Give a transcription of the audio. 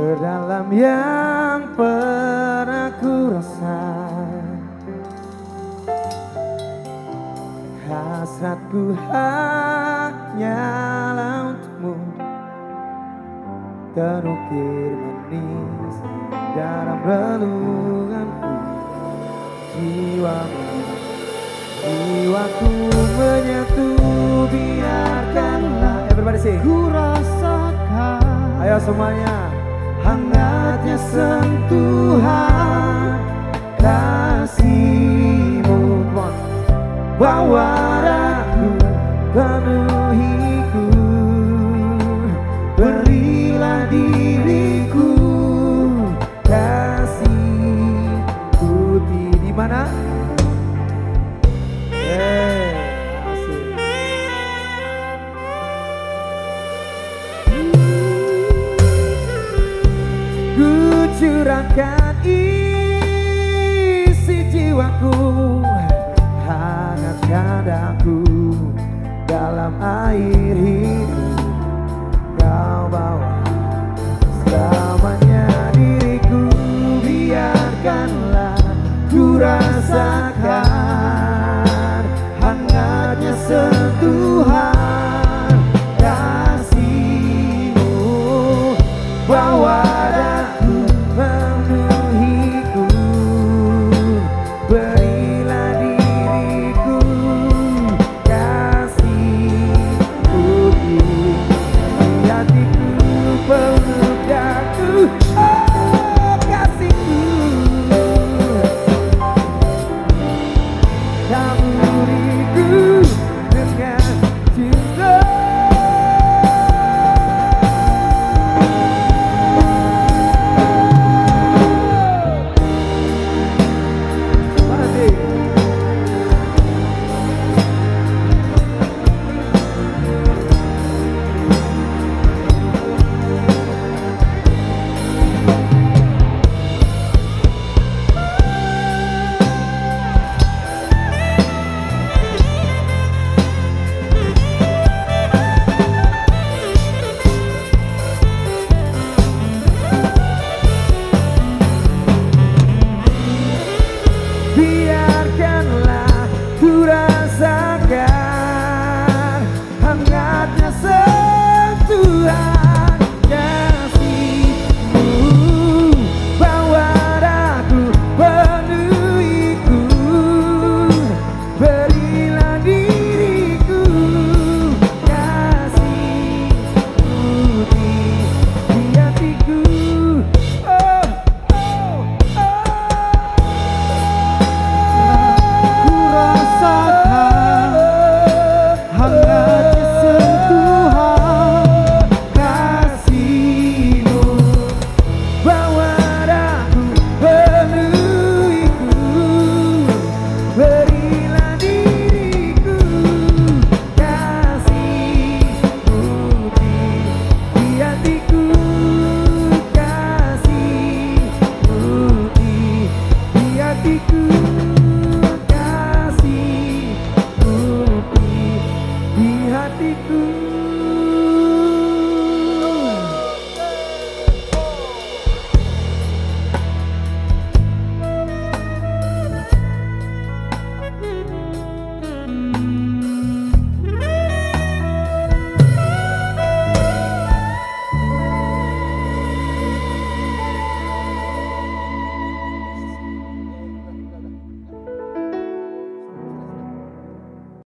Terdalam yang pernah ku rasa Hasratku hanyalah untukmu. Terukir manis dalam relunganku. Jiwamu, jiwaku menyatu Biarkanlah. Everybody Ku rasakan Ayo semuanya Hangatnya sentuhan Kasihmu. Bawa curahkan isi jiwaku Hangatkan aku dalam air hidup. Kau bawa selamanya diriku Biarkanlah ku rasakan Hangatnya sentuhan kasihmu. Bawa Oh.